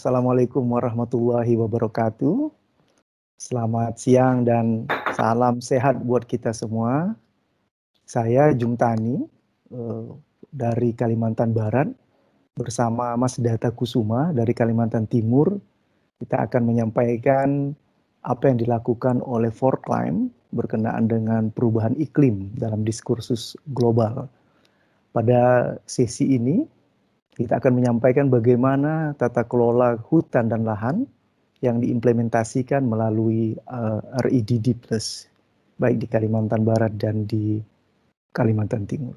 Assalamualaikum warahmatullahi wabarakatuh. Selamat siang dan salam sehat buat kita semua. Saya Jumtani eh, dari Kalimantan Barat bersama Mas Data Kusuma dari Kalimantan Timur. Kita akan menyampaikan apa yang dilakukan oleh Forkline berkenaan dengan perubahan iklim dalam diskursus global. Pada sesi ini, kita akan menyampaikan bagaimana tata kelola hutan dan lahan yang diimplementasikan melalui uh, eh, RIDD Plus, baik di Kalimantan Barat dan di Kalimantan Timur.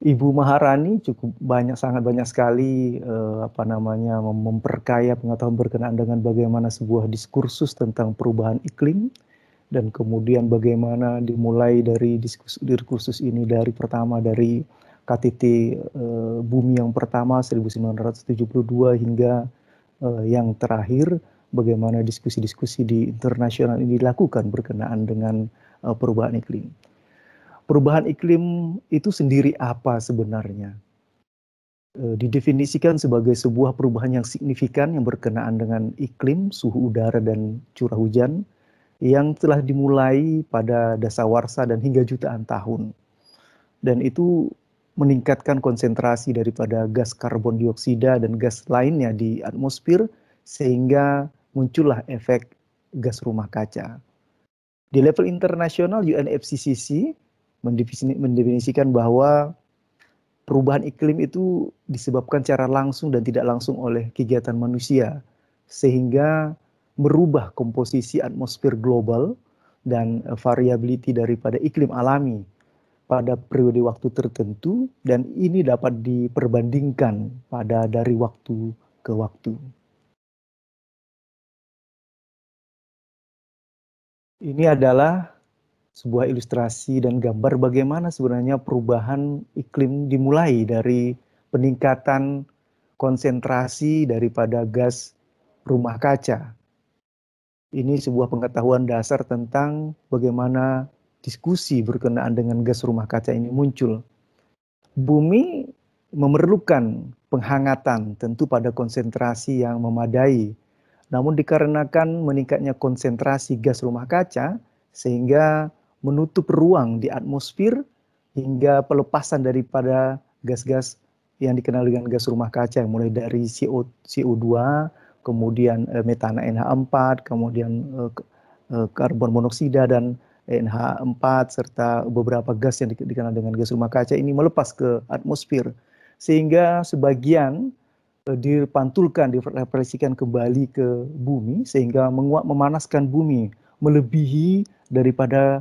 Ibu Maharani cukup banyak sangat banyak sekali uh, apa namanya memperkaya pengetahuan berkenaan dengan bagaimana sebuah diskursus tentang perubahan iklim dan kemudian bagaimana dimulai dari diskursus, diskursus ini dari pertama dari KTT uh, bumi yang pertama 1972 hingga uh, yang terakhir bagaimana diskusi-diskusi di internasional ini dilakukan berkenaan dengan uh, perubahan iklim perubahan iklim itu sendiri apa sebenarnya? Didefinisikan sebagai sebuah perubahan yang signifikan yang berkenaan dengan iklim, suhu udara, dan curah hujan yang telah dimulai pada dasawarsa dan hingga jutaan tahun. Dan itu meningkatkan konsentrasi daripada gas karbon dioksida dan gas lainnya di atmosfer sehingga muncullah efek gas rumah kaca. Di level internasional UNFCCC mendefinisikan bahwa perubahan iklim itu disebabkan secara langsung dan tidak langsung oleh kegiatan manusia sehingga merubah komposisi atmosfer global dan variability daripada iklim alami pada periode waktu tertentu dan ini dapat diperbandingkan pada dari waktu ke waktu. Ini adalah sebuah ilustrasi dan gambar bagaimana sebenarnya perubahan iklim dimulai dari peningkatan konsentrasi daripada gas rumah kaca. Ini sebuah pengetahuan dasar tentang bagaimana diskusi berkenaan dengan gas rumah kaca ini muncul. Bumi memerlukan penghangatan tentu pada konsentrasi yang memadai. Namun dikarenakan meningkatnya konsentrasi gas rumah kaca sehingga menutup ruang di atmosfer hingga pelepasan daripada gas-gas yang dikenal dengan gas rumah kaca mulai dari CO, CO2, kemudian eh, metana NH4, kemudian eh, eh, karbon monoksida dan NH4 serta beberapa gas yang dikenal dengan gas rumah kaca ini melepas ke atmosfer sehingga sebagian eh, dipantulkan, direfleksikan kembali ke bumi sehingga menguat memanaskan bumi melebihi daripada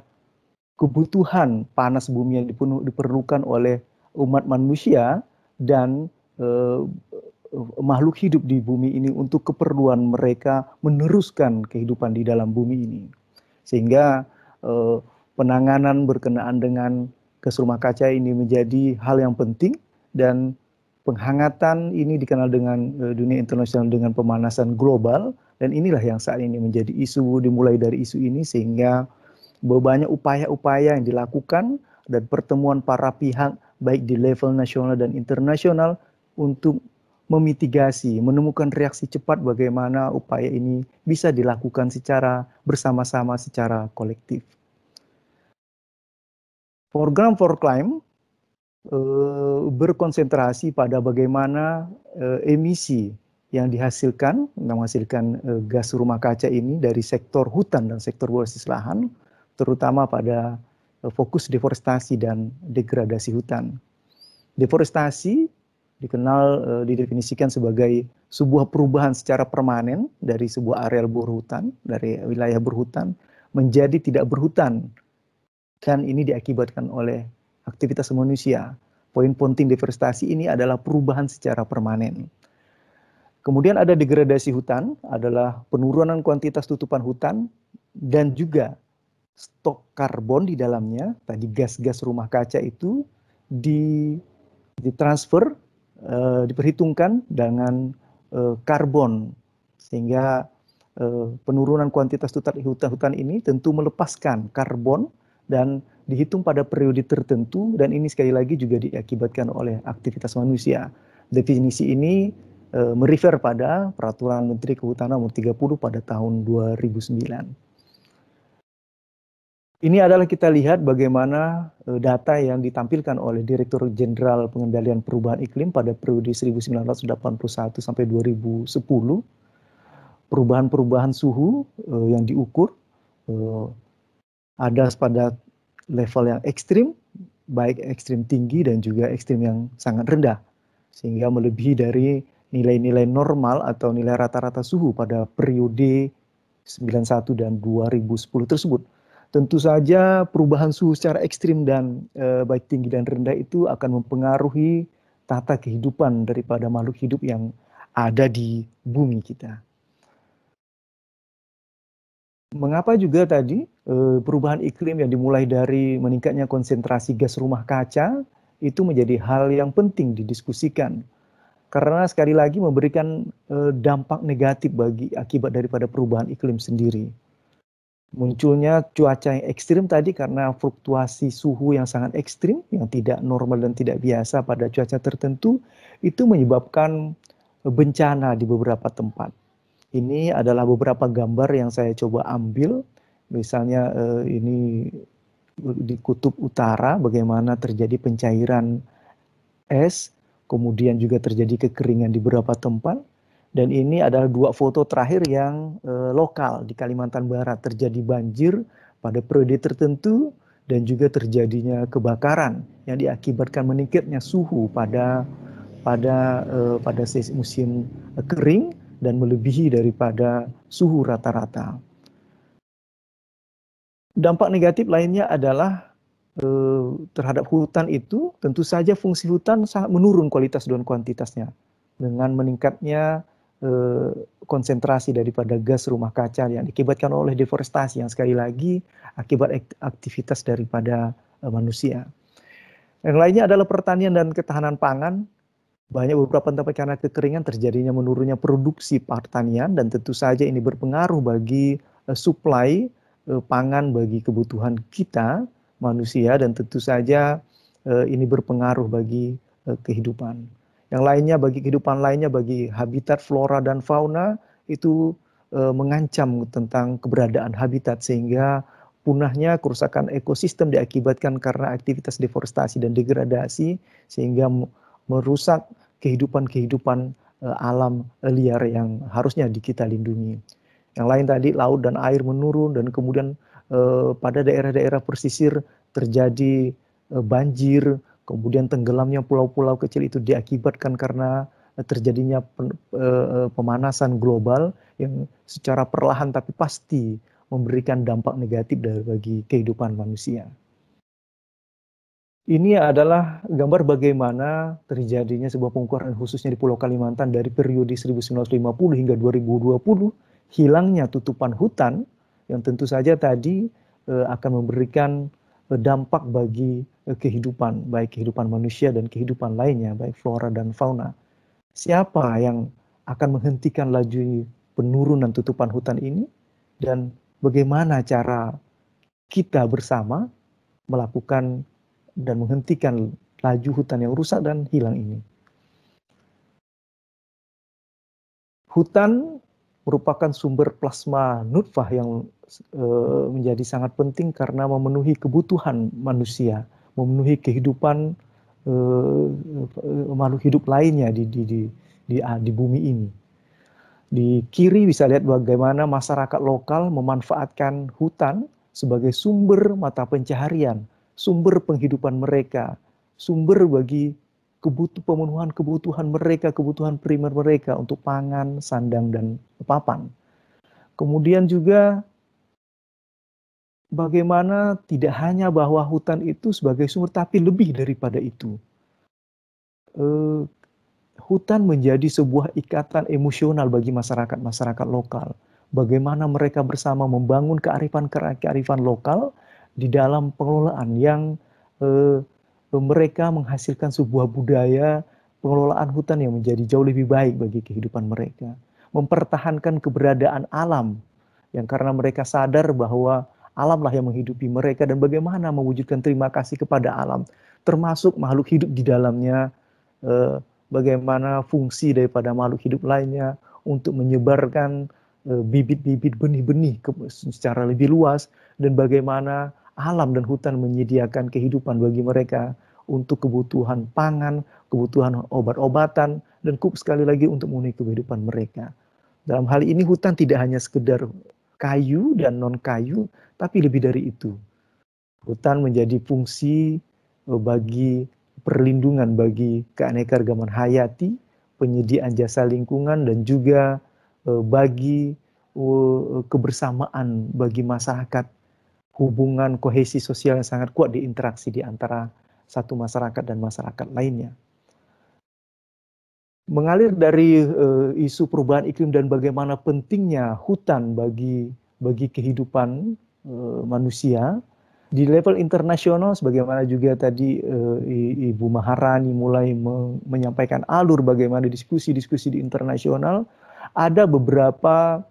kebutuhan panas bumi yang diperlukan oleh umat manusia dan eh, makhluk hidup di bumi ini untuk keperluan mereka meneruskan kehidupan di dalam bumi ini. Sehingga eh, penanganan berkenaan dengan gas rumah kaca ini menjadi hal yang penting dan penghangatan ini dikenal dengan eh, dunia internasional dengan pemanasan global. Dan inilah yang saat ini menjadi isu dimulai dari isu ini sehingga banyak upaya-upaya yang dilakukan dan pertemuan para pihak baik di level nasional dan internasional untuk memitigasi, menemukan reaksi cepat bagaimana upaya ini bisa dilakukan secara bersama-sama, secara kolektif. Program for Climb eh, berkonsentrasi pada bagaimana eh, emisi yang dihasilkan, menghasilkan eh, gas rumah kaca ini dari sektor hutan dan sektor berbasis lahan, terutama pada fokus deforestasi dan degradasi hutan. Deforestasi dikenal uh, didefinisikan sebagai sebuah perubahan secara permanen dari sebuah areal berhutan, dari wilayah berhutan menjadi tidak berhutan. Dan ini diakibatkan oleh aktivitas manusia. Poin penting deforestasi ini adalah perubahan secara permanen. Kemudian ada degradasi hutan, adalah penurunan kuantitas tutupan hutan dan juga stok karbon di dalamnya, tadi gas-gas rumah kaca itu di ditransfer uh, diperhitungkan dengan uh, karbon sehingga uh, penurunan kuantitas hutan-hutan ini tentu melepaskan karbon dan dihitung pada periode tertentu dan ini sekali lagi juga diakibatkan oleh aktivitas manusia. Definisi ini e, merefer pada Peraturan Menteri Kehutanan Nomor 30 pada tahun 2009. Ini adalah kita lihat bagaimana e, data yang ditampilkan oleh Direktur Jenderal Pengendalian Perubahan Iklim pada periode 1981 sampai 2010. Perubahan-perubahan suhu e, yang diukur e, ada pada level yang ekstrim, baik ekstrim tinggi dan juga ekstrim yang sangat rendah, sehingga melebihi dari nilai-nilai normal atau nilai rata-rata suhu pada periode 91 dan 2010 tersebut. Tentu saja perubahan suhu secara ekstrim dan e, baik tinggi dan rendah itu akan mempengaruhi tata kehidupan daripada makhluk hidup yang ada di bumi kita. Mengapa juga tadi e, perubahan iklim yang dimulai dari meningkatnya konsentrasi gas rumah kaca itu menjadi hal yang penting didiskusikan karena sekali lagi memberikan e, dampak negatif bagi akibat daripada perubahan iklim sendiri munculnya cuaca yang ekstrim tadi karena fluktuasi suhu yang sangat ekstrim yang tidak normal dan tidak biasa pada cuaca tertentu itu menyebabkan bencana di beberapa tempat. Ini adalah beberapa gambar yang saya coba ambil, misalnya eh, ini di kutub utara bagaimana terjadi pencairan es, kemudian juga terjadi kekeringan di beberapa tempat dan ini adalah dua foto terakhir yang uh, lokal di Kalimantan Barat terjadi banjir pada periode tertentu dan juga terjadinya kebakaran yang diakibatkan meningkatnya suhu pada pada uh, pada musim kering dan melebihi daripada suhu rata-rata. Dampak negatif lainnya adalah uh, terhadap hutan itu tentu saja fungsi hutan sangat menurun kualitas dan kuantitasnya dengan meningkatnya Eh, konsentrasi daripada gas rumah kaca yang diakibatkan oleh deforestasi yang sekali lagi akibat aktivitas daripada eh, manusia. Yang lainnya adalah pertanian dan ketahanan pangan. Banyak beberapa tempat karena kekeringan terjadinya menurunnya produksi pertanian dan tentu saja ini berpengaruh bagi supply uh, pangan bagi kebutuhan kita manusia dan tentu saja ini berpengaruh bagi kehidupan. Yang lainnya bagi kehidupan lainnya, bagi habitat flora dan fauna itu e, mengancam tentang keberadaan habitat sehingga punahnya kerusakan ekosistem diakibatkan karena aktivitas deforestasi dan degradasi sehingga merusak kehidupan-kehidupan e, alam liar yang harusnya di kita lindungi. Yang lain tadi laut dan air menurun dan kemudian e, pada daerah-daerah pesisir terjadi e, banjir, kemudian tenggelamnya pulau-pulau kecil itu diakibatkan karena eh, terjadinya eh, eh, pemanasan global yang secara perlahan tapi pasti memberikan dampak negatif dari bagi kehidupan manusia. Ini adalah gambar bagaimana terjadinya sebuah pengukuran khususnya di Pulau Kalimantan dari periode 1950 hingga 2020 hilangnya tutupan hutan yang tentu saja tadi akan memberikan dampak bagi eh, kehidupan, baik kehidupan manusia dan kehidupan lainnya, baik flora dan fauna. Siapa yang akan menghentikan laju penurunan tutupan hutan ini dan bagaimana cara kita bersama melakukan dan menghentikan laju hutan yang rusak dan hilang ini. Hutan merupakan sumber plasma nutfah yang uh, menjadi sangat penting karena memenuhi kebutuhan manusia, memenuhi kehidupan uh, makhluk hidup lainnya di di di di, uh, di bumi ini. Di kiri bisa lihat bagaimana masyarakat lokal memanfaatkan hutan sebagai sumber mata pencaharian, sumber penghidupan mereka, sumber bagi kebutuh pemenuhan kebutuhan mereka, kebutuhan primer mereka untuk pangan, sandang dan papan. Kemudian juga bagaimana tidak hanya bahwa hutan itu sebagai sumber, tapi lebih daripada itu. Eh, hutan menjadi sebuah ikatan emosional bagi masyarakat-masyarakat lokal. Bagaimana mereka bersama membangun kearifan-kearifan lokal di dalam pengelolaan yang eh, mereka menghasilkan sebuah budaya pengelolaan hutan yang menjadi jauh lebih baik bagi kehidupan mereka. Mempertahankan keberadaan alam yang karena mereka sadar bahwa alamlah yang menghidupi mereka dan bagaimana mewujudkan terima kasih kepada alam termasuk makhluk hidup di dalamnya eh, bagaimana fungsi daripada makhluk hidup lainnya untuk menyebarkan eh, bibit-bibit benih-benih secara lebih luas dan bagaimana alam dan hutan menyediakan kehidupan bagi mereka untuk kebutuhan pangan, kebutuhan obat-obatan, dan sekali lagi untuk memenuhi kehidupan mereka. Dalam hal ini hutan tidak hanya sekedar kayu dan non kayu, tapi lebih dari itu. Hutan menjadi fungsi bagi perlindungan bagi keanekaragaman hayati, penyediaan jasa lingkungan dan juga eh, bagi eh, kebersamaan bagi masyarakat, hubungan kohesi sosial yang sangat kuat di interaksi di antara satu masyarakat dan masyarakat lainnya mengalir dari uh, isu perubahan iklim dan bagaimana pentingnya hutan bagi bagi kehidupan uh, manusia. Di level internasional sebagaimana juga tadi uh, Ibu Maharani mulai me menyampaikan alur bagaimana diskusi-diskusi di internasional ada beberapa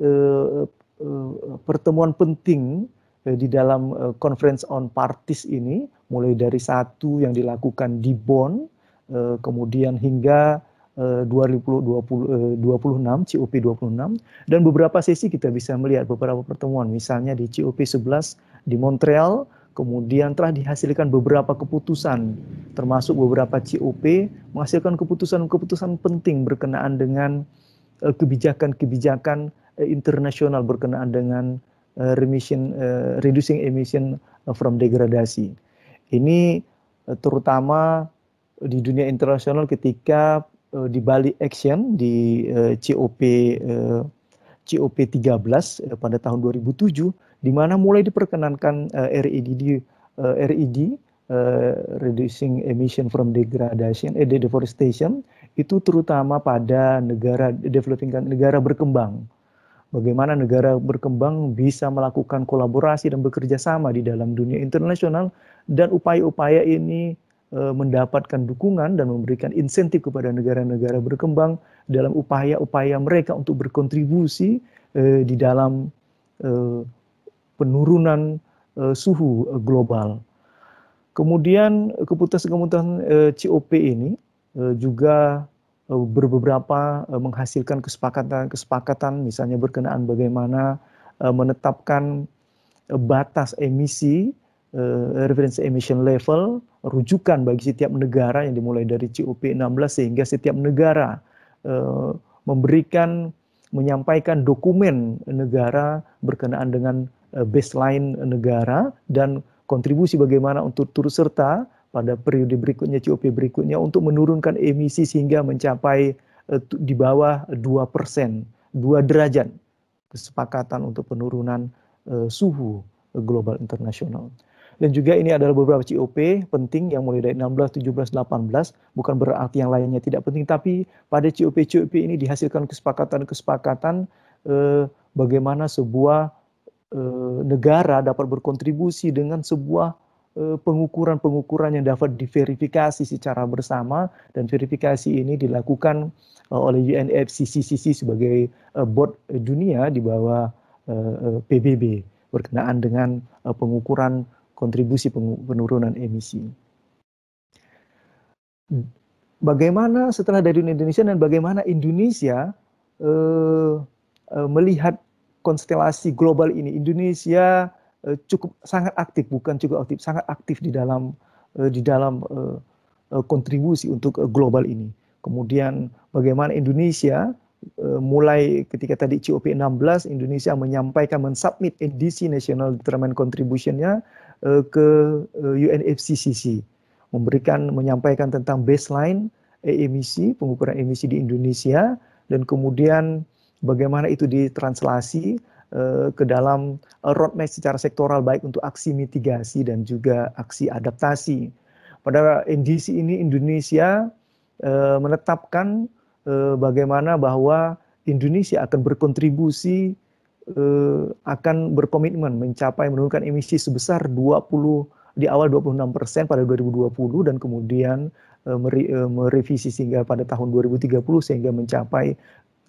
uh, uh, pertemuan penting di dalam Conference on Parties ini mulai dari satu yang dilakukan di Bonn kemudian hingga 2020, 26 COP 26 dan beberapa sesi kita bisa melihat beberapa pertemuan misalnya di COP 11 di Montreal kemudian telah dihasilkan beberapa keputusan termasuk beberapa COP menghasilkan keputusan-keputusan penting berkenaan dengan eh, kebijakan-kebijakan uh, internasional berkenaan dengan uh, remission reducing emission from degradasi. Ini terutama di dunia internasional ketika uh, di Bali Action di uh, COP uh, COP 13 uh, pada tahun 2007 di mana mulai diperkenankan uh, RED uh, RED uh, reducing emission from degradation eh, deforestation itu terutama pada negara developing negara berkembang. Bagaimana negara berkembang bisa melakukan kolaborasi dan bekerja sama di dalam dunia internasional dan upaya-upaya ini Eh, mendapatkan dukungan dan memberikan insentif kepada negara-negara berkembang dalam upaya-upaya mereka untuk berkontribusi eh, di dalam eh, penurunan suhu global. Kemudian keputusan-keputusan COP ini juga beberapa menghasilkan kesepakatan-kesepakatan misalnya berkenaan bagaimana menetapkan batas emisi reference emission level rujukan bagi setiap negara yang dimulai dari COP16 sehingga setiap negara uh, memberikan menyampaikan dokumen negara berkenaan dengan uh, baseline negara dan kontribusi bagaimana untuk turut serta pada periode berikutnya COP berikutnya untuk menurunkan emisi sehingga mencapai uh, di bawah 2%, 2 derajat kesepakatan untuk penurunan uh, suhu global internasional. Dan juga ini adalah beberapa COP penting yang mulai dari 16, 17, 18. Bukan berarti yang lainnya tidak penting, tapi pada COP-COP ini dihasilkan kesepakatan-kesepakatan eh, bagaimana sebuah eh, negara dapat berkontribusi dengan sebuah eh, pengukuran-pengukuran yang dapat diverifikasi secara bersama dan verifikasi ini dilakukan uh, oleh UNFCCC sebagai uh, board dunia di bawah PBB berkenaan dengan pengukuran kontribusi penurunan emisi. Bagaimana setelah dari Indonesia dan bagaimana Indonesia eh, eh, melihat konstelasi global ini? Indonesia eh, cukup sangat aktif, bukan cukup aktif, sangat aktif di dalam di dalam kontribusi untuk global ini. Kemudian bagaimana Indonesia mulai ketika tadi COP 16 Indonesia menyampaikan mensubmit NDC National Determined Contribution-nya uh, ke uh, eh, UNFCCC memberikan menyampaikan tentang baseline emisi pengukuran emisi di Indonesia dan kemudian bagaimana itu ditranslasi uh, ke dalam roadmap secara sektoral baik untuk aksi mitigasi dan juga aksi adaptasi. Pada NDC ini Indonesia menetapkan Eh, bagaimana bahwa Indonesia akan berkontribusi eh, akan berkomitmen mencapai menurunkan emisi sebesar 20 di awal 26 persen pada 2020 dan kemudian eh, merevisi sehingga pada tahun 2030 sehingga mencapai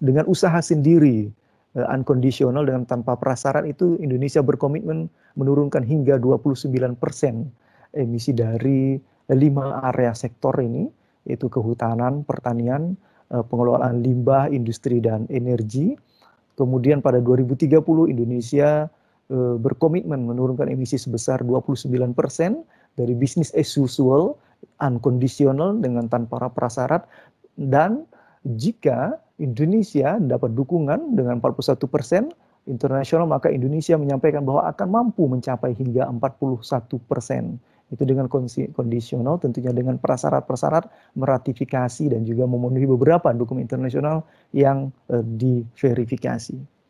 dengan usaha sendiri unconditional dengan tanpa prasyarat itu Indonesia berkomitmen menurunkan hingga 29 persen emisi dari lima area sektor ini yaitu kehutanan, pertanian, uh, pengelolaan limbah, industri dan energi. Kemudian pada 2030 Indonesia uh, berkomitmen menurunkan emisi sebesar 29% dari bisnis as usual, unconditional dengan tanpa prasyarat dan jika Indonesia dapat dukungan dengan 41 persen internasional maka Indonesia menyampaikan bahwa akan mampu mencapai hingga 41 persen. Itu dengan kondisional tentunya dengan prasyarat-prasyarat meratifikasi dan juga memenuhi beberapa dokumen internasional yang eh, diverifikasi.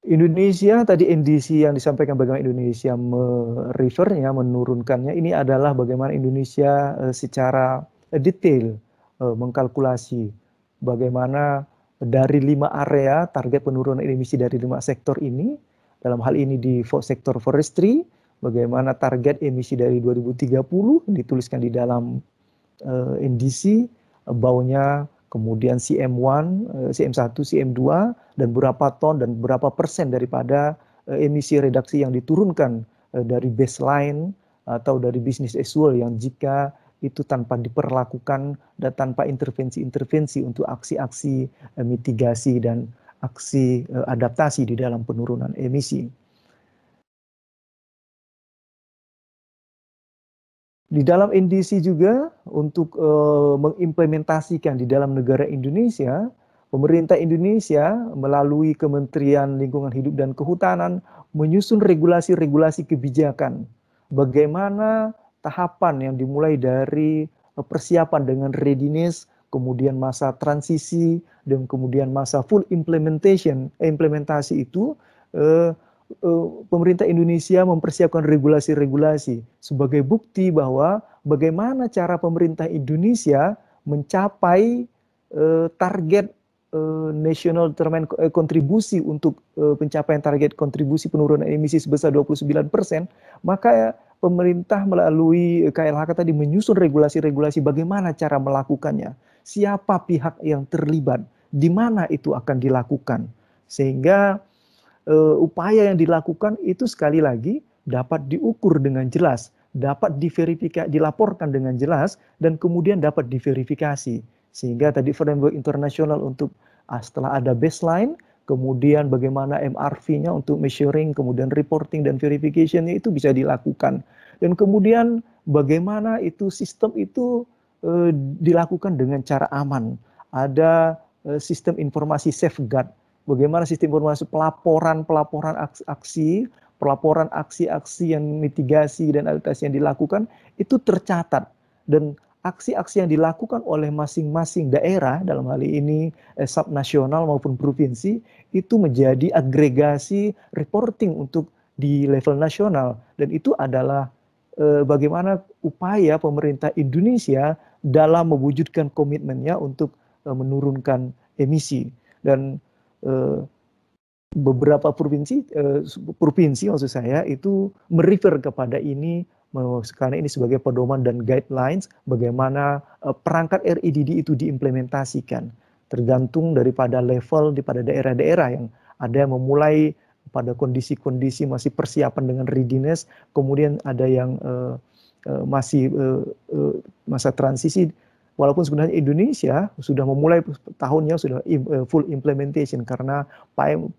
Indonesia tadi NDC yang disampaikan bagaimana Indonesia merefernya menurunkannya ini adalah bagaimana Indonesia eh, secara detail eh, mengkalkulasi bagaimana dari lima area target penurunan emisi dari lima sektor ini, dalam hal ini di sektor forestry, bagaimana target emisi dari 2030 dituliskan di dalam uh, eh, NDC, baunya kemudian CM1, uh, CM1, CM2, dan berapa ton dan berapa persen daripada uh, emisi reduksi yang diturunkan uh, dari baseline atau dari bisnis as usual yang jika itu tanpa diperlakukan dan tanpa intervensi-intervensi untuk aksi-aksi eh, mitigasi dan aksi eh, adaptasi di dalam penurunan emisi. Di dalam NDC juga untuk uh, mengimplementasikan di dalam negara Indonesia, pemerintah Indonesia melalui Kementerian Lingkungan Hidup dan Kehutanan menyusun regulasi-regulasi kebijakan. Bagaimana tahapan yang dimulai dari eh, persiapan dengan readiness, kemudian masa transisi, dan kemudian masa full implementation, implementasi itu eh, pemerintah Indonesia mempersiapkan regulasi-regulasi sebagai bukti bahwa bagaimana cara pemerintah Indonesia mencapai eh, target eh, national determined kontribusi untuk pencapaian target kontribusi penurunan emisi sebesar 29%, maka pemerintah melalui KLHK tadi menyusun regulasi-regulasi bagaimana cara melakukannya, siapa pihak yang terlibat, di mana itu akan dilakukan, sehingga uh, upaya yang dilakukan itu sekali lagi dapat diukur dengan jelas, dapat diverifikasi, dilaporkan dengan jelas, dan kemudian dapat diverifikasi, sehingga tadi framework internasional untuk ah, setelah ada baseline kemudian bagaimana MRV-nya untuk measuring, kemudian reporting dan verification itu bisa dilakukan. Dan kemudian bagaimana itu sistem itu eh, dilakukan dengan cara aman. Ada eh, sistem informasi safeguard. Bagaimana sistem informasi pelaporan-pelaporan aksi, pelaporan aksi-aksi yang mitigasi dan adaptasi yang dilakukan itu tercatat. Dan aksi-aksi yang dilakukan oleh masing-masing daerah dalam hal ini eh, subnasional maupun provinsi itu menjadi agregasi reporting untuk di level nasional. Dan itu adalah eh, bagaimana upaya pemerintah Indonesia dalam mewujudkan komitmennya untuk eh, menurunkan emisi. Dan eh, beberapa provinsi eh, provinsi maksud saya itu merefer kepada ini karena ini sebagai pedoman dan guidelines bagaimana uh, perangkat RIDD itu diimplementasikan. Tergantung daripada level di daerah-daerah yang ada yang memulai pada kondisi-kondisi masih persiapan dengan readiness kemudian ada yang uh, uh, masih uh, masa transisi walaupun sebenarnya Indonesia sudah memulai tahunnya sudah full implementation karena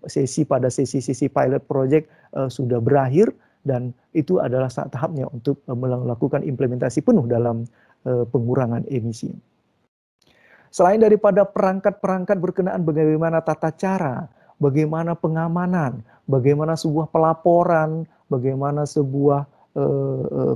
sesi pada sesi-sesi pilot project uh, sudah berakhir dan itu adalah saat tahapnya untuk eh, melakukan implementasi penuh dalam eh, pengurangan emisi. Selain daripada perangkat-perangkat berkenaan bagaimana tata cara, bagaimana pengamanan, bagaimana sebuah pelaporan, bagaimana sebuah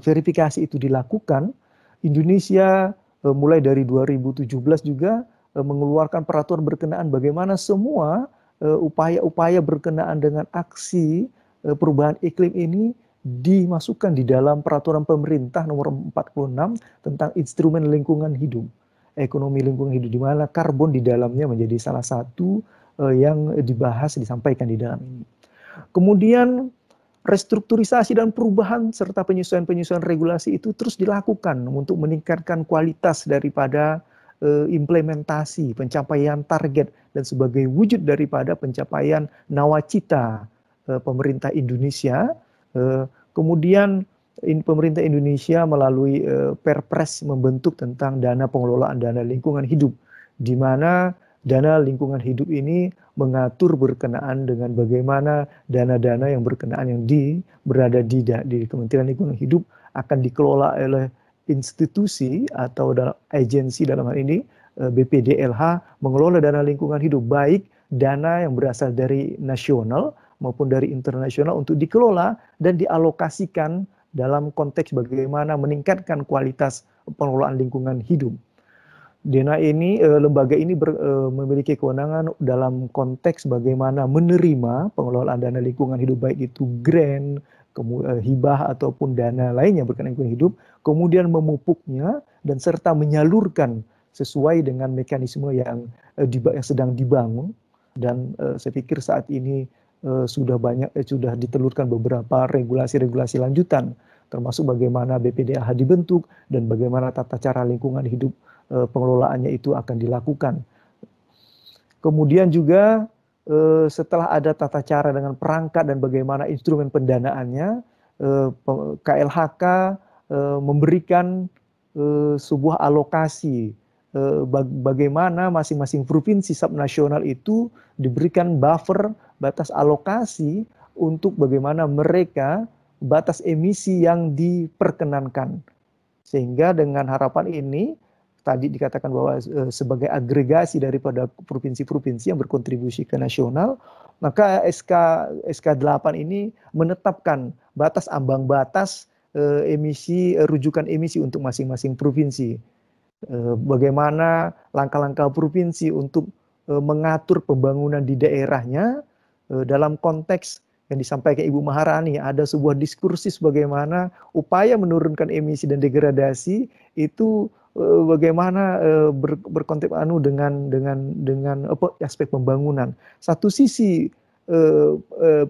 verifikasi itu dilakukan, Indonesia mulai dari 2017 juga uh, mengeluarkan peraturan berkenaan bagaimana semua upaya-upaya berkenaan dengan aksi Eh, perubahan iklim ini dimasukkan di dalam peraturan pemerintah nomor 46 tentang instrumen lingkungan hidup, ekonomi lingkungan hidup di mana karbon di dalamnya menjadi salah satu yang dibahas disampaikan di dalam ini. Kemudian restrukturisasi dan perubahan serta penyesuaian-penyesuaian regulasi itu terus dilakukan untuk meningkatkan kualitas daripada uh, implementasi, pencapaian target dan sebagai wujud daripada pencapaian nawacita Eh, pemerintah Indonesia. Eh, kemudian pemerintah Indonesia melalui Perpres membentuk tentang dana pengelolaan dana lingkungan hidup di mana dana lingkungan hidup ini mengatur berkenaan dengan bagaimana dana-dana yang berkenaan yang di berada di di Kementerian Lingkungan Hidup akan dikelola oleh institusi atau dalam agensi dalam hal ini eh, BPDLH mengelola dana lingkungan hidup baik dana yang berasal dari nasional maupun dari internasional untuk dikelola dan dialokasikan dalam konteks bagaimana meningkatkan kualitas pengelolaan lingkungan hidup. Dena ini eh, lembaga ini ber, eh, memiliki kewenangan dalam konteks bagaimana menerima pengelolaan dana lingkungan hidup baik itu grant, eh, hibah ataupun dana lainnya berkenaan lingkungan hidup, kemudian memupuknya dan serta menyalurkan sesuai dengan mekanisme yang, yang sedang dibangun. Dan saya pikir saat ini sudah banyak sudah ditelurkan beberapa regulasi-regulasi lanjutan termasuk bagaimana BPDAH dibentuk dan bagaimana tata cara lingkungan hidup pengelolaannya itu akan dilakukan. Kemudian juga eh, setelah ada tata cara dengan perangkat dan bagaimana instrumen pendanaannya, eh, KLHK memberikan sebuah alokasi bagaimana masing-masing provinsi subnasional itu diberikan buffer batas alokasi untuk bagaimana mereka batas emisi yang diperkenankan. Sehingga dengan harapan ini tadi dikatakan bahwa e, sebagai agregasi daripada provinsi-provinsi yang berkontribusi ke nasional, maka SK SK 8 ini menetapkan batas ambang batas e, emisi e, rujukan emisi untuk masing-masing provinsi. E, bagaimana langkah-langkah provinsi untuk e, mengatur pembangunan di daerahnya e, dalam konteks yang disampaikan Ibu Maharani ada sebuah diskursus bagaimana upaya menurunkan emisi dan degradasi itu bagaimana uh, ber, berkonteks anu dengan dengan dengan apa aspek pembangunan. Satu sisi uh,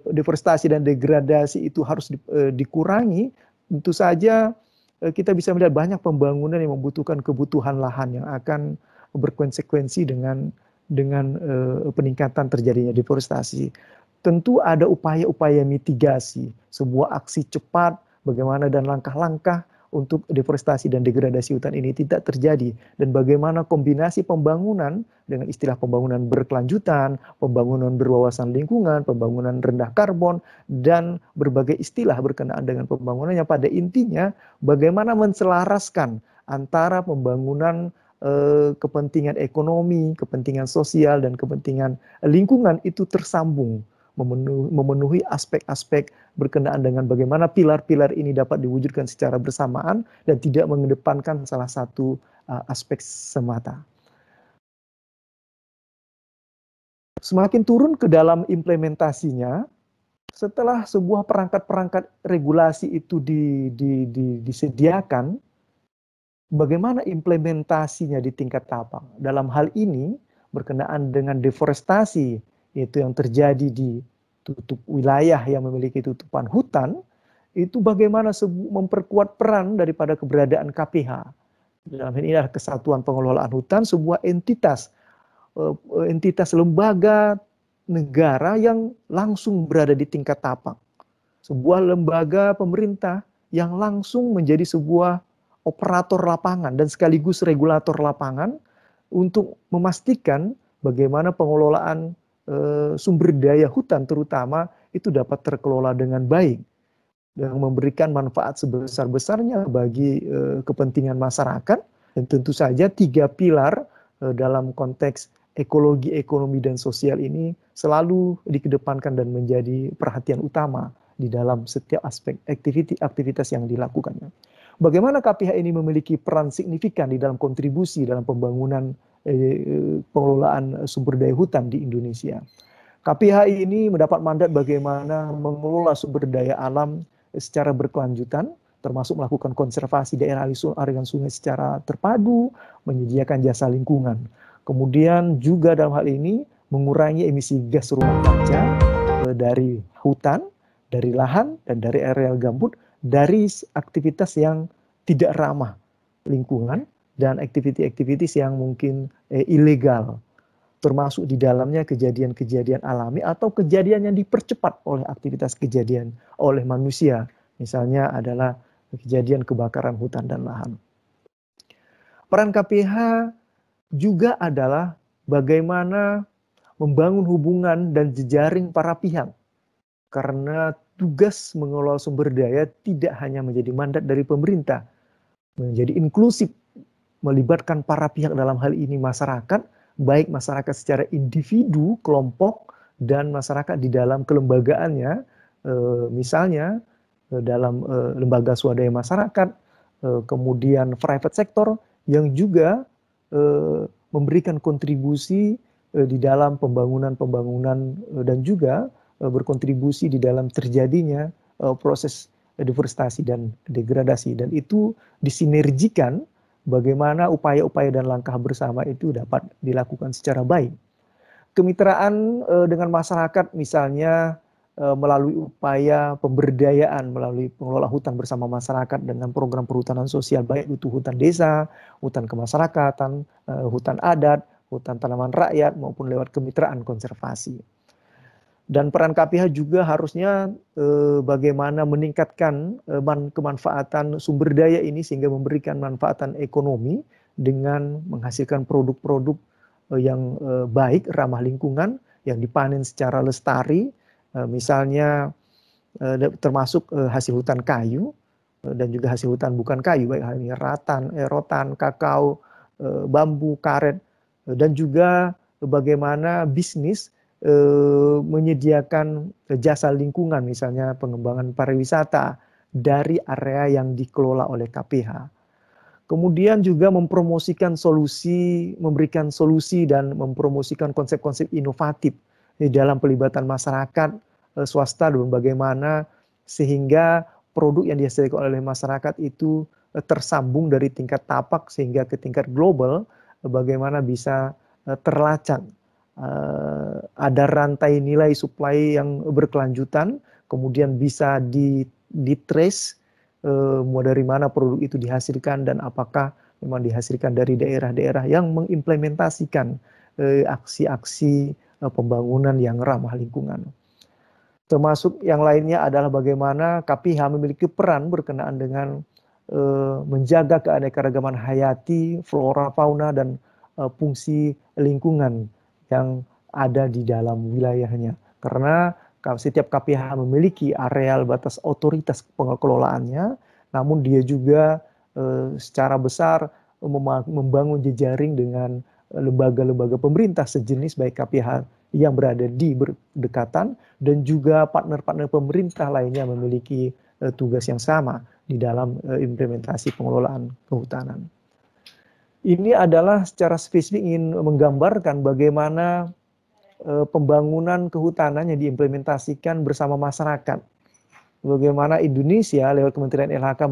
deforestasi dan degradasi itu harus di, dikurangi, tentu saja kita bisa melihat banyak pembangunan yang membutuhkan kebutuhan lahan yang akan berkonsekuensi dengan dengan peningkatan terjadinya deforestasi. Tentu ada upaya-upaya mitigasi, sebuah aksi cepat bagaimana dan langkah-langkah untuk deforestasi dan degradasi hutan ini tidak terjadi. Dan bagaimana kombinasi pembangunan dengan istilah pembangunan berkelanjutan, pembangunan berwawasan lingkungan, pembangunan rendah karbon dan berbagai istilah berkenaan dengan pembangunannya pada intinya bagaimana menselaraskan antara pembangunan eh, kepentingan ekonomi, kepentingan sosial dan kepentingan lingkungan itu tersambung memenuhi aspek-aspek berkenaan dengan bagaimana pilar-pilar ini dapat diwujudkan secara bersamaan dan tidak mengedepankan salah satu uh, aspek semata. Semakin turun ke dalam implementasinya, setelah sebuah perangkat-perangkat regulasi itu di, di, di, disediakan, bagaimana implementasinya di tingkat tapang? Dalam hal ini berkenaan dengan deforestasi itu yang terjadi di tutup wilayah yang memiliki tutupan hutan, itu bagaimana memperkuat peran daripada keberadaan KPH. Dalam ini adalah Kesatuan Pengelolaan Hutan, sebuah entitas, eh, entitas lembaga negara yang langsung berada di tingkat tapak. Sebuah lembaga pemerintah yang langsung menjadi sebuah operator lapangan dan sekaligus regulator lapangan untuk memastikan bagaimana pengelolaan Eh, sumber daya hutan terutama itu dapat terkelola dengan baik dan memberikan manfaat sebesar-besarnya bagi uh, kepentingan masyarakat dan tentu saja tiga pilar uh, dalam konteks ekologi, ekonomi dan sosial ini selalu dikedepankan dan menjadi perhatian utama di dalam setiap aspek aktivitas yang dilakukannya. Bagaimana KPH ini memiliki peran signifikan di dalam kontribusi dalam pembangunan Eh, pengelolaan sumber daya hutan di Indonesia. KPH ini mendapat mandat bagaimana mengelola sumber daya alam secara berkelanjutan, termasuk melakukan konservasi daerah aliran sungai secara terpadu, menyediakan jasa lingkungan. Kemudian juga dalam hal ini mengurangi emisi gas rumah kaca eh, dari hutan, dari lahan, dan dari areal gambut, dari aktivitas yang tidak ramah lingkungan, dan aktiviti-aktivitas yang mungkin eh, ilegal termasuk di dalamnya kejadian-kejadian alami atau kejadian yang dipercepat oleh aktivitas kejadian oleh manusia misalnya adalah kejadian kebakaran hutan dan lahan. Peran KPH juga adalah bagaimana membangun hubungan dan jejaring para pihak. Karena tugas mengelola sumber daya tidak hanya menjadi mandat dari pemerintah, menjadi inklusif, melibatkan para pihak dalam hal ini masyarakat, baik masyarakat secara individu, kelompok, dan masyarakat di dalam kelembagaannya, eh, misalnya eh, dalam eh, lembaga swadaya masyarakat, kemudian private sector yang juga memberikan kontribusi di dalam pembangunan-pembangunan dan juga berkontribusi di dalam terjadinya proses deforestasi dan degradasi dan itu disinergikan bagaimana upaya-upaya dan langkah bersama itu dapat dilakukan secara baik kemitraan uh, dengan masyarakat misalnya melalui upaya pemberdayaan melalui pengelola hutan bersama masyarakat dengan program perhutanan sosial baik itu hutan desa, hutan kemasyarakatan, hutan adat, hutan tanaman rakyat maupun lewat kemitraan konservasi. Dan peran KPH juga harusnya eh, bagaimana meningkatkan eh, man, kemanfaatan sumber daya ini sehingga memberikan manfaatan ekonomi dengan menghasilkan produk-produk Eh, yang eh, baik, ramah lingkungan, yang dipanen secara lestari, eh, misalnya termasuk hasil hutan kayu dan juga hasil hutan bukan kayu, baik halnya ratan, rotan, kakao, bambu, karet, dan juga bagaimana bisnis menyediakan jasa lingkungan, misalnya pengembangan pariwisata dari area yang dikelola oleh KPH. Kemudian juga mempromosikan solusi, memberikan solusi dan mempromosikan konsep-konsep inovatif di dalam pelibatan masyarakat, eh, swasta dan bagaimana sehingga produk yang dihasilkan oleh masyarakat itu eh, tersambung dari tingkat tapak sehingga ke tingkat global, bagaimana bisa terlacak. Ada rantai nilai supply yang berkelanjutan, kemudian bisa di, di trace eh, dari mana produk itu dihasilkan dan apakah memang dihasilkan dari daerah-daerah yang mengimplementasikan eh, aksi-aksi pembangunan yang ramah lingkungan. Termasuk yang lainnya adalah bagaimana KPH memiliki peran berkenaan dengan menjaga keanekaragaman hayati, flora, fauna, dan fungsi lingkungan yang ada di dalam wilayahnya. Karena setiap KPH memiliki areal batas otoritas pengelolaannya, namun dia juga eh, secara besar membangun jejaring dengan lembaga-lembaga pemerintah sejenis baik KPH yang berada di berdekatan dan juga partner-partner pemerintah lainnya memiliki eh, tugas yang sama di dalam eh, implementasi pengelolaan kehutanan. Ini adalah secara spesifik ingin menggambarkan bagaimana Eh, pembangunan kehutanan yang diimplementasikan bersama masyarakat. Bagaimana Indonesia lewat Kementerian LHK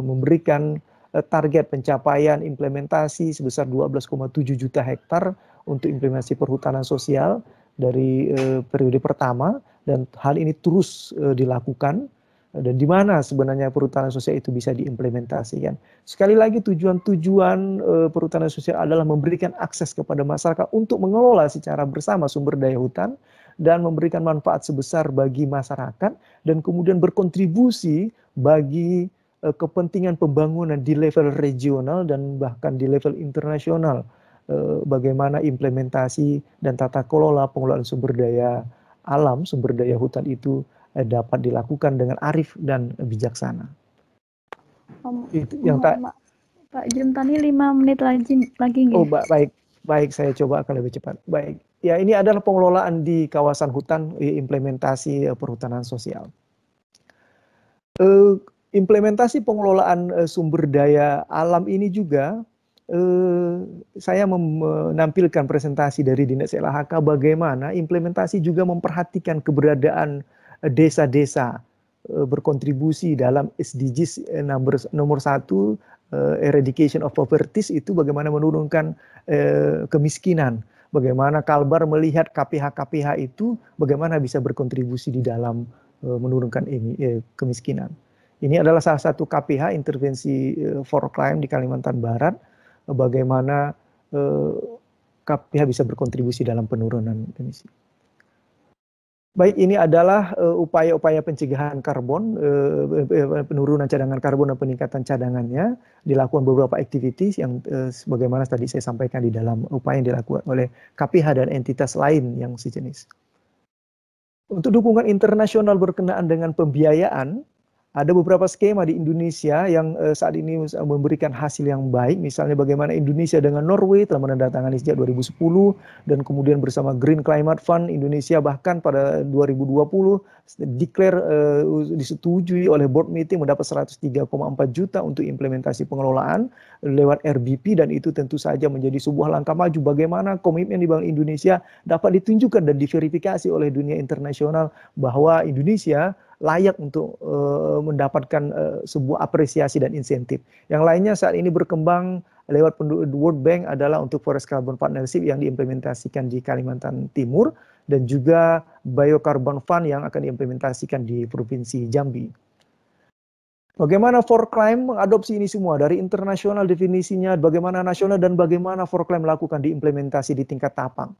memberikan eh, target pencapaian implementasi sebesar 12,7 juta hektar untuk implementasi perhutanan sosial dari eh, periode pertama dan hal ini terus dilakukan dan di mana sebenarnya perhutanan sosial itu bisa diimplementasikan. Sekali lagi tujuan-tujuan e, perhutanan sosial adalah memberikan akses kepada masyarakat untuk mengelola secara bersama sumber daya hutan dan memberikan manfaat sebesar bagi masyarakat dan kemudian berkontribusi bagi e, kepentingan pembangunan di level regional dan bahkan di level internasional. E, bagaimana implementasi dan tata kelola pengelolaan sumber daya alam, sumber daya hutan itu Eh, dapat dilakukan dengan arif dan bijaksana. Om, itu yang tak Pak Juntani lima menit lagi lagi Oh baik baik saya coba akan lebih cepat. Baik ya ini adalah pengelolaan di kawasan hutan implementasi eh, perhutanan sosial. Uh, implementasi pengelolaan uh, sumber daya alam ini juga uh, saya menampilkan presentasi dari Dinas LHK bagaimana implementasi juga memperhatikan keberadaan desa-desa eh, berkontribusi dalam SDGs eh, nomor nomor satu eh, eradication of poverty itu bagaimana menurunkan kemiskinan, bagaimana Kalbar melihat KPH-KPH itu bagaimana bisa berkontribusi di dalam menurunkan ini, kemiskinan. Ini adalah salah satu KPH intervensi for crime di Kalimantan Barat, bagaimana KPH bisa berkontribusi dalam penurunan emisi. Baik, ini adalah upaya-upaya uh, pencegahan karbon, uh, penurunan cadangan karbon dan peningkatan cadangannya dilakukan beberapa aktivitas yang uh, sebagaimana tadi saya sampaikan di dalam upaya yang dilakukan oleh KPH dan entitas lain yang sejenis. Untuk dukungan internasional berkenaan dengan pembiayaan, ada beberapa skema di Indonesia yang uh, saat ini memberikan hasil yang baik. Misalnya bagaimana Indonesia dengan Norway telah menandatangani sejak 2010 dan kemudian bersama Green Climate Fund Indonesia bahkan pada 2020 declare uh, disetujui oleh board meeting mendapat 103,4 juta untuk implementasi pengelolaan lewat RBP dan itu tentu saja menjadi sebuah langkah maju bagaimana komitmen di Bank Indonesia dapat ditunjukkan dan diverifikasi oleh dunia internasional bahwa Indonesia layak untuk uh, mendapatkan uh, sebuah apresiasi dan insentif. Yang lainnya saat ini berkembang lewat World Bank adalah untuk Forest Carbon Partnership yang diimplementasikan di Kalimantan Timur dan juga Biocarbon Fund yang akan diimplementasikan di Provinsi Jambi. Bagaimana for crime mengadopsi ini semua dari internasional definisinya, bagaimana nasional dan bagaimana for crime melakukan diimplementasi di tingkat tapang.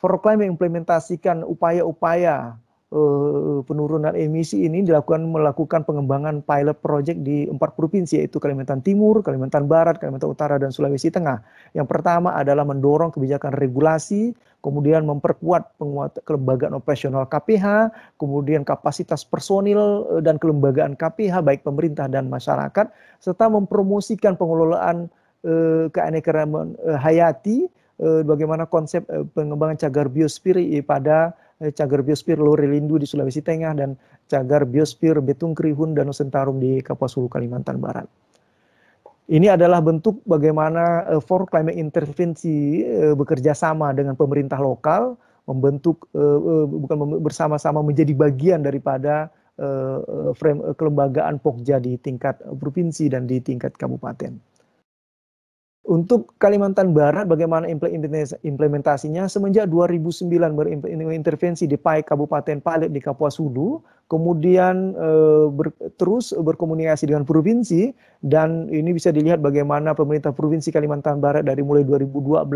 For crime mengimplementasikan upaya-upaya uh, penurunan emisi ini dilakukan melakukan pengembangan pilot project di empat provinsi yaitu Kalimantan Timur, Kalimantan Barat, Kalimantan Utara dan Sulawesi Tengah. Yang pertama adalah mendorong kebijakan regulasi, kemudian memperkuat penguatan kelembagaan operasional KPH, kemudian kapasitas personil eh, dan kelembagaan KPH baik pemerintah dan masyarakat serta mempromosikan pengelolaan uh, keanekaragaman hayati bagaimana konsep pengembangan cagar biosfer pada Eh, cagar biosfer Lorelindu di Sulawesi Tengah dan cagar biosfer Betung Krihun dan Sentarum di Kapuas Hulu Kalimantan Barat. Ini adalah bentuk bagaimana uh, for climate intervensi uh, bekerja sama dengan pemerintah lokal, membentuk uh, uh, bukan bersama-sama menjadi bagian daripada uh, frame uh, kelembagaan Pokja di tingkat provinsi dan di tingkat kabupaten. Untuk Kalimantan Barat, bagaimana implementasinya? Semenjak 2009 berintervensi di PAI Kabupaten Palet di Kapuas Hulu, kemudian eh, ber, terus berkomunikasi dengan provinsi, dan ini bisa dilihat bagaimana pemerintah Provinsi Kalimantan Barat dari mulai 2012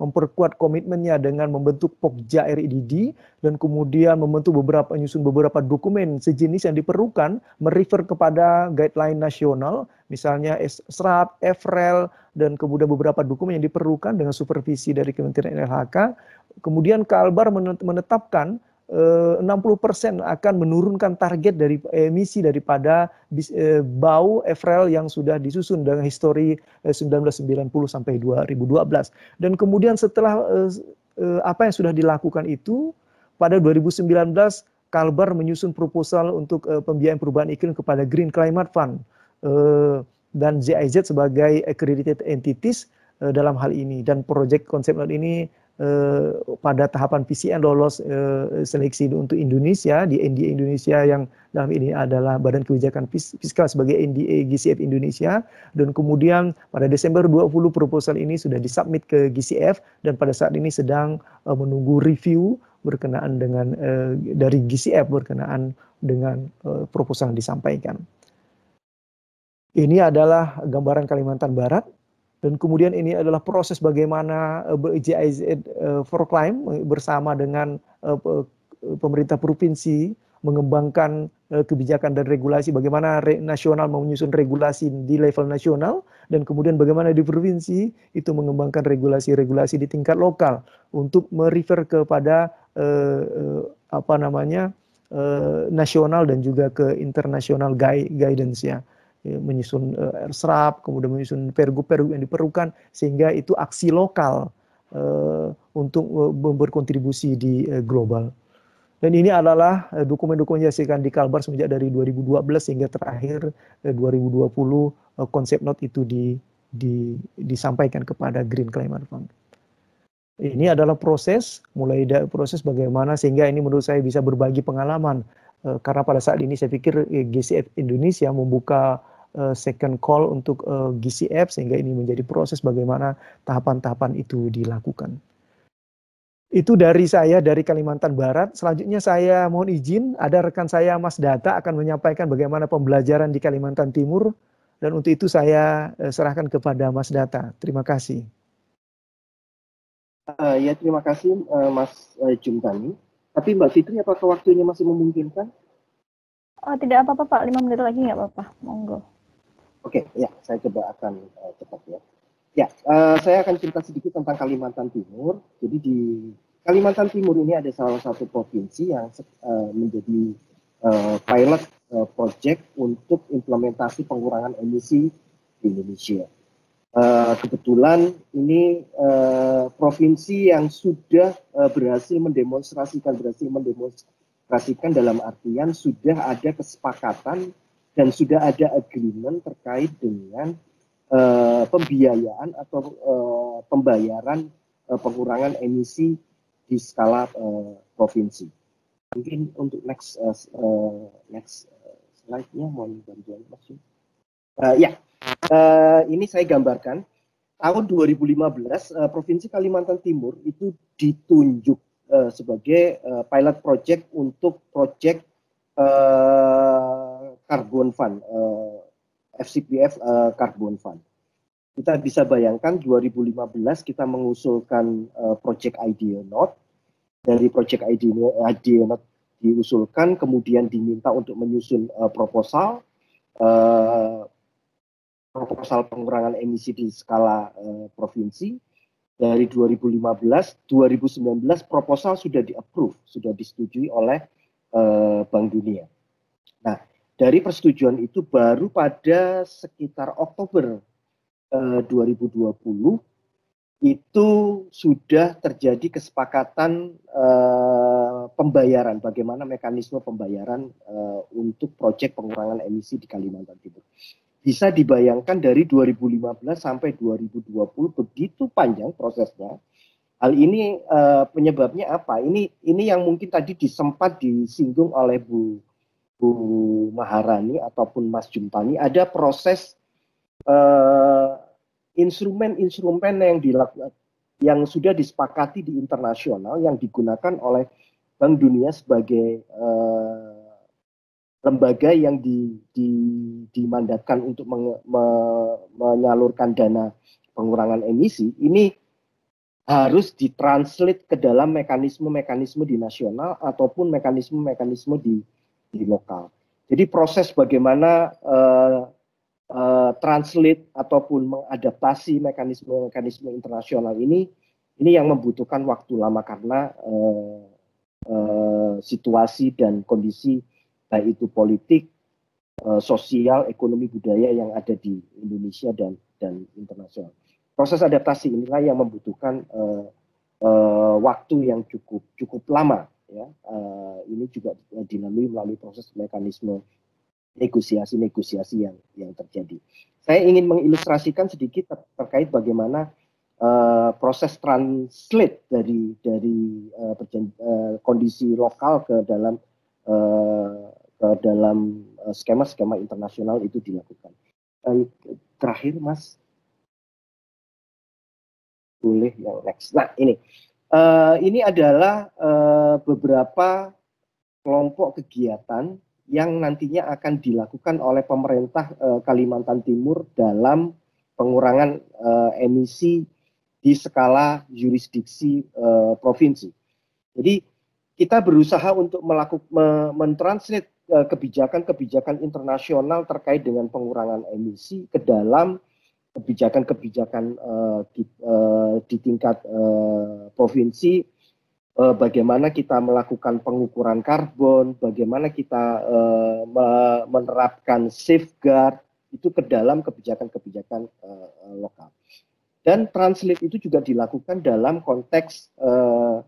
memperkuat komitmennya dengan membentuk Pokja RIDD, dan kemudian membentuk beberapa, menyusun beberapa dokumen sejenis yang diperlukan, merefer kepada guideline nasional, misalnya SRAP, EFREL, dan kemudian beberapa dokumen yang diperlukan dengan supervisi dari Kementerian LHK. Kemudian Kalbar menetapkan 60% eh, akan menurunkan target dari emisi daripada eh, bau EFREL yang sudah disusun dengan histori 1990 eh, sampai 2012. Dan kemudian setelah apa yang sudah dilakukan itu pada 2019 Kalbar menyusun proposal untuk pembiayaan perubahan iklim kepada Green Climate Fund Eh, dan ZIZ sebagai accredited entities eh, dalam hal ini dan proyek konsep ini eh, pada tahapan PCN lolos seleksi untuk Indonesia di NDA Indonesia yang dalam ini adalah Badan Kebijakan Fiskal sebagai NDA GCF Indonesia dan kemudian pada Desember 20 proposal ini sudah disubmit ke GCF dan pada saat ini sedang menunggu review berkenaan dengan dari GCF berkenaan dengan proposal yang disampaikan. Ini adalah gambaran Kalimantan Barat dan kemudian ini adalah proses bagaimana JIZ uh, uh, for Climb bersama dengan pemerintah provinsi mengembangkan kebijakan dan regulasi bagaimana nasional menyusun regulasi di level nasional dan kemudian bagaimana di provinsi itu mengembangkan regulasi-regulasi di tingkat lokal untuk merefer kepada apa namanya nasional dan juga ke internasional guidance ya, menyusun uh, serap, kemudian menyusun pergub-pergub yang diperlukan, sehingga itu aksi lokal uh, untuk uh, berkontribusi di global. Dan ini adalah dokumen-dokumen yang dihasilkan di Kalbar semenjak dari 2012 hingga terakhir 2020 konsep note itu di, di, disampaikan kepada Green Climate Fund. Ini adalah proses, mulai dari proses bagaimana sehingga ini menurut saya bisa berbagi pengalaman. Karena pada saat ini saya pikir GCF Indonesia membuka uh, second call untuk eh, GCF sehingga ini menjadi proses bagaimana tahapan-tahapan itu dilakukan. Itu dari saya dari Kalimantan Barat. Selanjutnya saya mohon izin ada rekan saya Mas Data akan menyampaikan bagaimana pembelajaran di Kalimantan Timur dan untuk itu saya serahkan kepada Mas Data. Terima kasih. Uh, ya terima kasih uh, Mas uh, Jumtani. Tapi Mbak Fitri, apakah waktunya masih memungkinkan? Oh, tidak apa-apa Pak, lima menit lagi nggak apa-apa, monggo. Oke, ya, saya coba akan uh, cepat ya. Ya, uh, saya akan cerita sedikit tentang Kalimantan Timur. Jadi di Kalimantan Timur ini ada salah satu provinsi yang uh, menjadi uh, pilot uh, project untuk implementasi pengurangan emisi di Indonesia. Uh, kebetulan ini uh, provinsi yang sudah uh, berhasil mendemonstrasikan berhasil mendemonstrasikan dalam artian sudah ada kesepakatan dan sudah ada agreement terkait dengan uh, pembiayaan atau uh, pembayaran uh, pengurangan emisi di skala uh, provinsi. Mungkin untuk next uh, next slide-nya mohon bantuan Mas. Uh, ya, uh, ini saya gambarkan tahun 2015 uh, eh, provinsi Kalimantan Timur itu ditunjuk uh, sebagai uh, pilot project untuk project uh, carbon fund uh, FCPF uh, carbon fund. Kita bisa bayangkan 2015 kita mengusulkan uh, project idea note dari project idea, idea note diusulkan kemudian diminta untuk menyusun uh, proposal uh, proposal pengurangan emisi di skala uh, provinsi dari 2015 2019 proposal sudah di-approve, sudah disetujui oleh uh, Bank Dunia. Nah, dari persetujuan itu baru pada sekitar Oktober uh, 2020 itu sudah terjadi kesepakatan uh, pembayaran, bagaimana mekanisme pembayaran uh, untuk proyek pengurangan emisi di Kalimantan Timur bisa dibayangkan dari 2015 sampai 2020 begitu panjang prosesnya. Hal ini uh, penyebabnya apa? Ini ini yang mungkin tadi disempat disinggung oleh Bu Bu Maharani ataupun Mas Jumpani ada proses instrumen-instrumen uh, yang dilakukan yang sudah disepakati di internasional yang digunakan oleh Bank Dunia sebagai uh, lembaga yang di, di, dimandatkan untuk meng, me, menyalurkan dana pengurangan emisi ini harus ditranslate ke dalam mekanisme-mekanisme di nasional ataupun mekanisme-mekanisme di, di lokal. Jadi proses bagaimana uh, uh, translate ataupun mengadaptasi mekanisme-mekanisme internasional ini ini yang membutuhkan waktu lama karena uh, uh, situasi dan kondisi baik itu politik, uh, sosial, ekonomi, budaya yang ada di Indonesia dan dan internasional. Proses adaptasi inilah yang membutuhkan uh, uh, waktu yang cukup cukup lama. Ya, uh, ini juga dilalui melalui proses mekanisme negosiasi-negosiasi yang yang terjadi. Saya ingin mengilustrasikan sedikit ter terkait bagaimana uh, proses translate dari dari uh, uh, kondisi lokal ke dalam uh, dalam skema-skema uh, internasional itu dilakukan. Uh, terakhir, Mas, boleh yang next. Nah, ini ini adalah beberapa kelompok kegiatan yang nantinya akan dilakukan oleh pemerintah Kalimantan Timur dalam pengurangan emisi di skala jurisdiksi uh, provinsi. Jadi kita berusaha untuk melakukan mentranslate Eh, kebijakan-kebijakan internasional terkait dengan pengurangan emisi ke dalam kebijakan-kebijakan uh, di, uh, di tingkat uh, provinsi, uh, bagaimana kita melakukan pengukuran karbon, bagaimana kita uh, menerapkan safeguard itu ke dalam kebijakan-kebijakan uh, lokal. Dan translate itu juga dilakukan dalam konteks uh,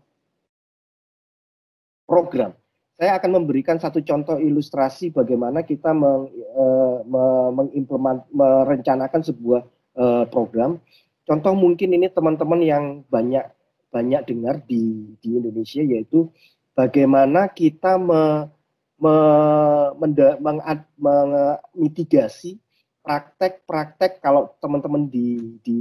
program saya akan memberikan satu contoh ilustrasi bagaimana kita meng, uh, mengimplement, merencanakan sebuah uh, program. Contoh mungkin ini teman-teman yang banyak banyak dengar di di Indonesia yaitu bagaimana kita me, me, menda, meng, mitigasi praktek-praktek kalau teman-teman di, di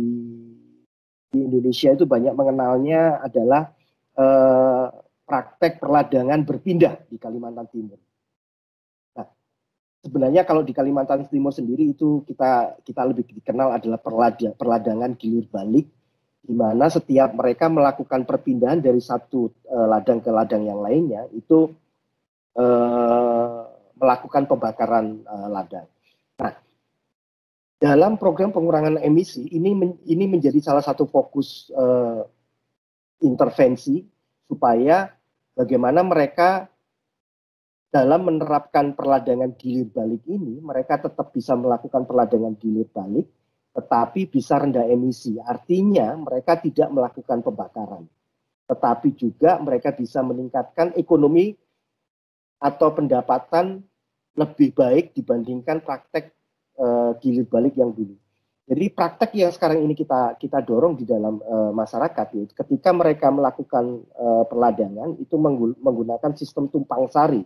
di Indonesia itu banyak mengenalnya adalah uh, praktek perladangan berpindah di Kalimantan Timur. Nah, sebenarnya kalau di Kalimantan Timur sendiri itu kita kita lebih dikenal adalah perlada, perladangan gilir balik di mana setiap mereka melakukan perpindahan dari satu uh, ladang ke ladang yang lainnya itu uh, melakukan pembakaran uh, ladang. Nah, dalam program pengurangan emisi ini men, ini menjadi salah satu fokus intervensi supaya bagaimana mereka dalam menerapkan perladangan gilir balik ini mereka tetap bisa melakukan perladangan gilir balik tetapi bisa rendah emisi. Artinya mereka tidak melakukan pembakaran. Tetapi juga mereka bisa meningkatkan ekonomi atau pendapatan lebih baik dibandingkan praktek uh, gilir balik yang dulu. Jadi praktek yang sekarang ini kita kita dorong di dalam uh, masyarakat itu ketika mereka melakukan uh, perladangan itu menggunakan sistem tumpang sari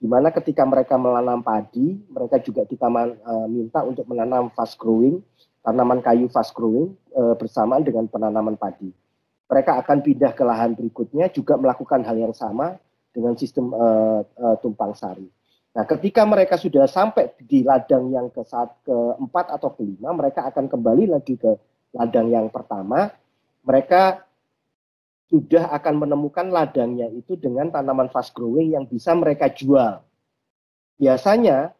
di mana ketika mereka menanam padi, mereka juga kita uh, minta untuk menanam fast growing, tanaman kayu fast growing uh, bersamaan dengan penanaman padi. Mereka akan pindah ke lahan berikutnya juga melakukan hal yang sama dengan sistem uh, uh, tumpang sari. Nah, ketika mereka sudah sampai di ladang yang ke saat keempat atau kelima, mereka akan kembali lagi ke ladang yang pertama. Mereka sudah akan menemukan ladangnya itu dengan tanaman fast growing yang bisa mereka jual. Biasanya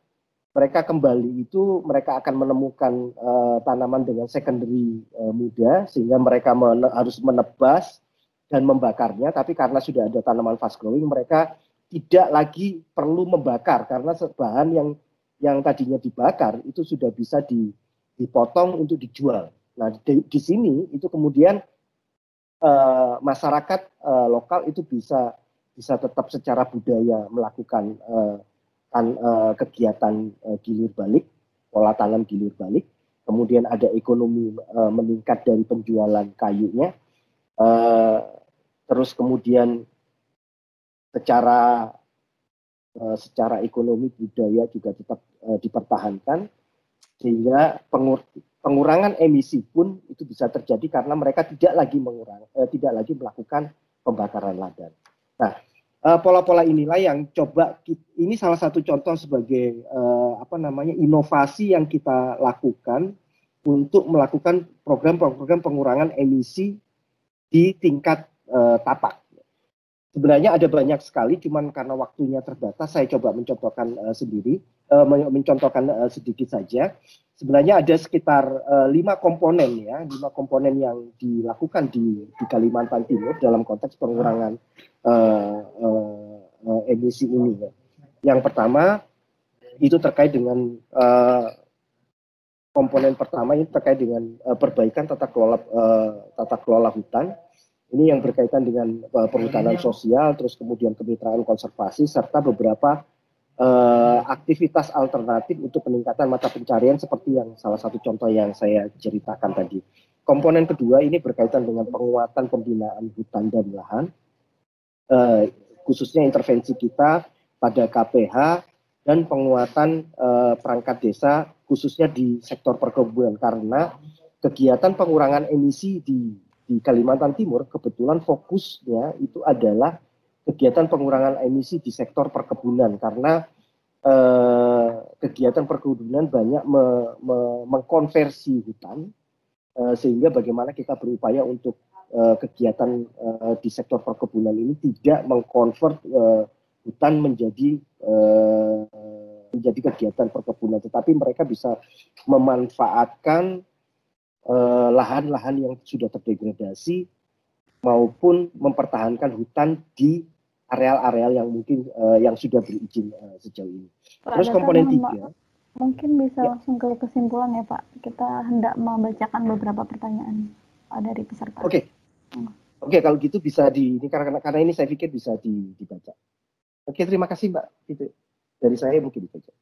mereka kembali itu mereka akan menemukan uh, tanaman dengan secondary uh, muda sehingga mereka men harus menebas dan membakarnya tapi karena sudah ada tanaman fast growing mereka tidak lagi perlu membakar karena bahan yang yang tadinya dibakar itu sudah bisa dipotong untuk dijual. Nah, di, di sini itu kemudian uh, masyarakat uh, lokal itu bisa bisa tetap secara budaya melakukan uh, tan, uh, kegiatan uh, gilir balik, pola tanam gilir balik. Kemudian ada ekonomi uh, meningkat dari penjualan kayunya. Uh, terus kemudian secara uh, secara ekonomi budaya juga tetap uh, dipertahankan sehingga pengur pengurangan emisi pun itu bisa terjadi karena mereka tidak lagi mengurang uh, tidak lagi melakukan pembakaran ladang. Nah, pola-pola inilah yang coba ini salah satu contoh sebagai apa namanya inovasi yang kita lakukan untuk melakukan program-program pengurangan emisi di tingkat tapak sebenarnya ada banyak sekali, cuman karena waktunya terbatas, saya coba mencontohkan uh, sendiri, uh, mencontohkan uh, sedikit saja. Sebenarnya ada sekitar uh, lima komponen ya, lima komponen yang dilakukan di, di Kalimantan Timur dalam konteks pengurangan uh, uh, uh, emisi ini. Ya. Yang pertama itu terkait dengan uh, komponen pertama ini terkait dengan uh, perbaikan tata kelola uh, tata kelola hutan ini yang berkaitan dengan uh, perhutanan sosial, terus kemudian kemitraan konservasi, serta beberapa uh, aktivitas alternatif untuk peningkatan mata pencarian seperti yang salah satu contoh yang saya ceritakan tadi. Komponen kedua ini berkaitan dengan penguatan pembinaan hutan dan lahan, uh, khususnya intervensi kita pada KPH dan penguatan uh, perangkat desa khususnya di sektor perkebunan. Karena kegiatan pengurangan emisi di di Kalimantan Timur kebetulan fokusnya itu adalah kegiatan pengurangan emisi di sektor perkebunan. Karena eh, kegiatan perkebunan banyak me, me, mengkonversi hutan eh, sehingga bagaimana kita berupaya untuk eh, kegiatan eh, di sektor perkebunan ini tidak mengkonvert eh, hutan menjadi eh, menjadi kegiatan perkebunan. Tetapi mereka bisa memanfaatkan lahan-lahan uh, yang sudah terdegradasi maupun mempertahankan hutan di areal-areal yang mungkin uh, yang sudah berizin uh, sejauh ini. Pak, Terus komponen tiga. Mungkin bisa ya. langsung ke kesimpulan ya Pak. Kita hendak membacakan beberapa pertanyaan dari peserta. Oke. Okay. Hmm. Oke, okay, kalau gitu bisa di ini karena karena ini saya pikir bisa di, dibaca. Oke, terima kasih Mbak. Itu dari saya mungkin dibaca.